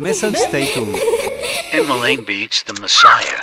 Message taken. Beats the Messiah.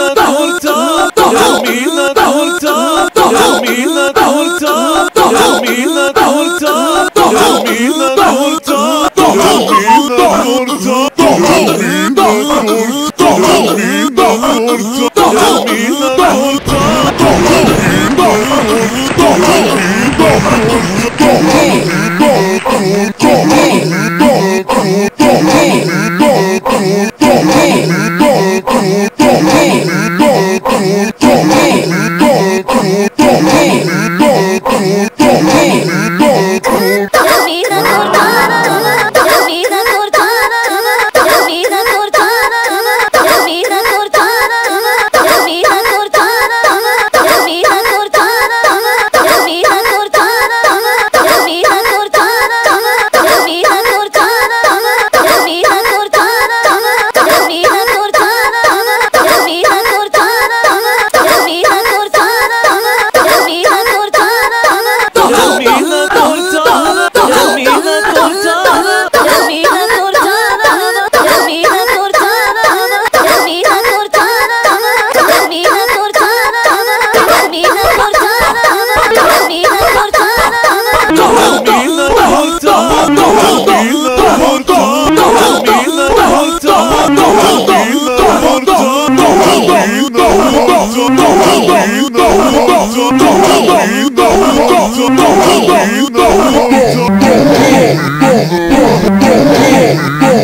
Don't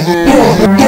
Mm-hmm.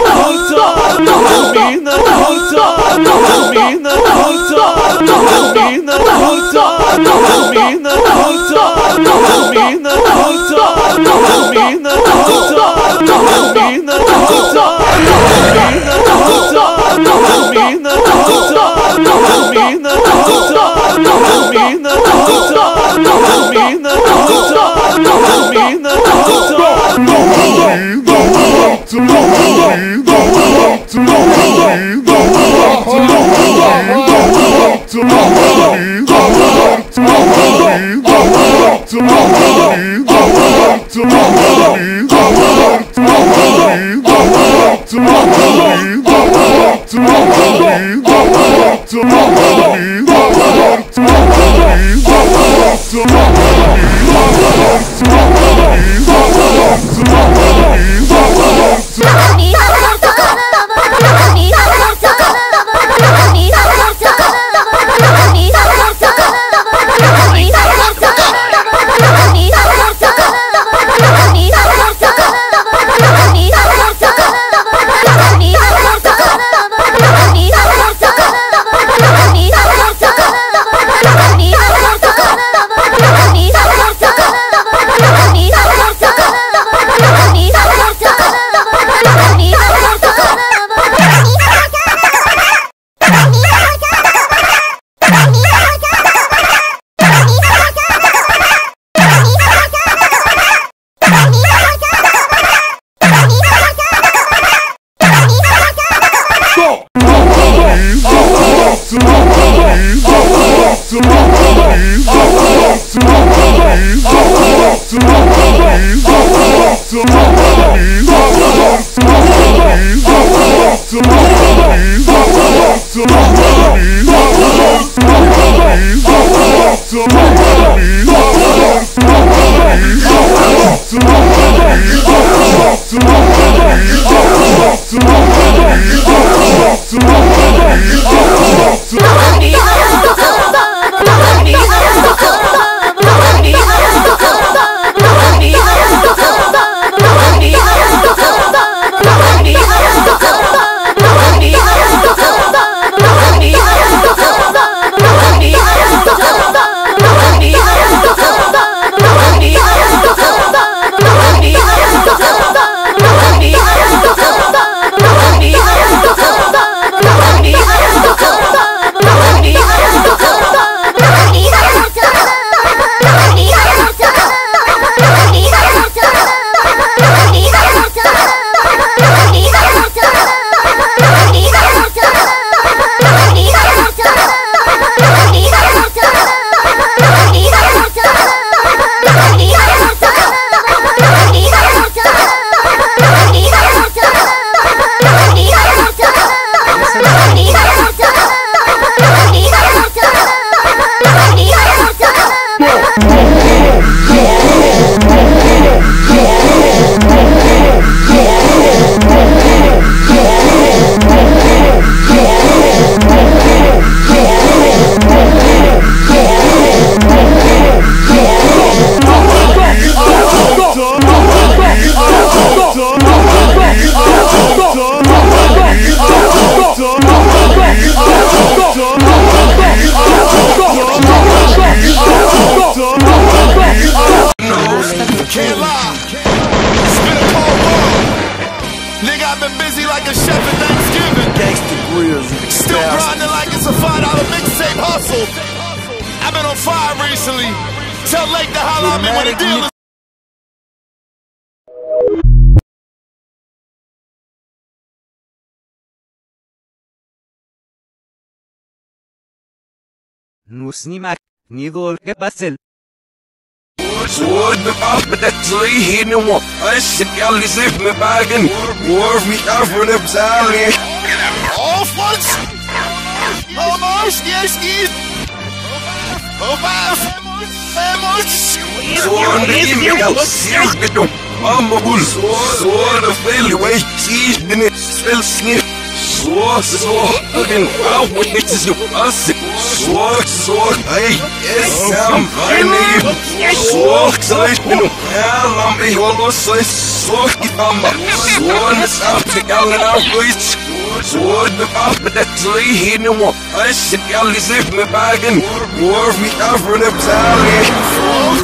透明的，透明的，透明的，透明的，透明的。Let's! been busy like a chef at Thanksgiving. Gangsta grills, Still grinding like it's a five dollar mixtape hustle. I've been on fire recently. Tell Lake to holler at me when the deal is. Ну снимак, не горка басель. Sword me up med det tøj hende hvor Jeg skal aldrig se med bagen War vi er for særlige Oh, floods! Oh, Mars, yes, yes. Oh, five. Femmers. Sword me i mig al Sirke du Mamma bull Sword of fail away Siden et spil snit Sword, sword Again, wow, witnesses you Us Sword, sword Hey, yes, I'm fine Sword, sword Hell, I'm a hollow Sword, sword, gifamba Sword, it's up to gallon out reach Sword, the up med det tøj hende hvor Jeg skal aldrig se med bagen War, vi er for dem særlige